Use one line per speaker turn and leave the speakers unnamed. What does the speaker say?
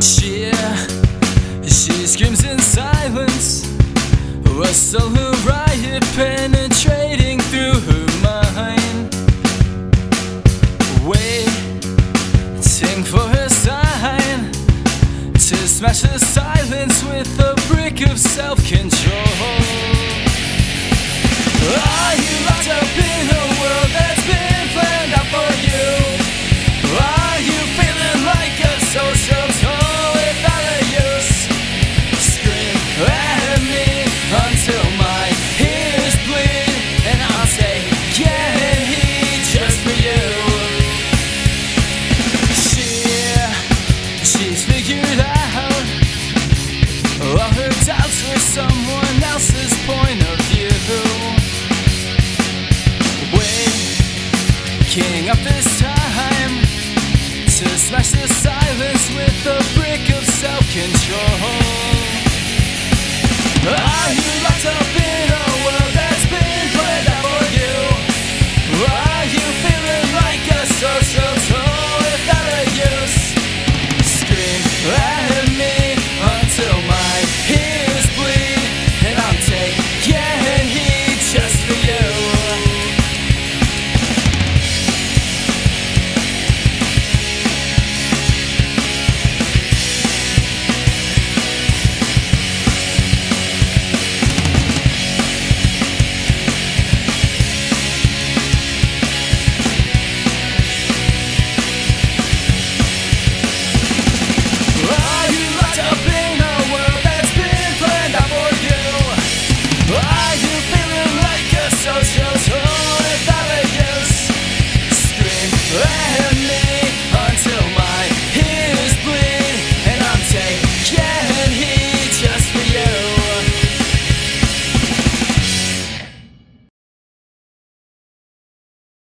She, she screams in silence. A solo riot penetrating through her mind. Waiting for her sign to smash the silence with a brick of self control. Someone else's point of view. Up this time to smash the silence with a brick of self control. Are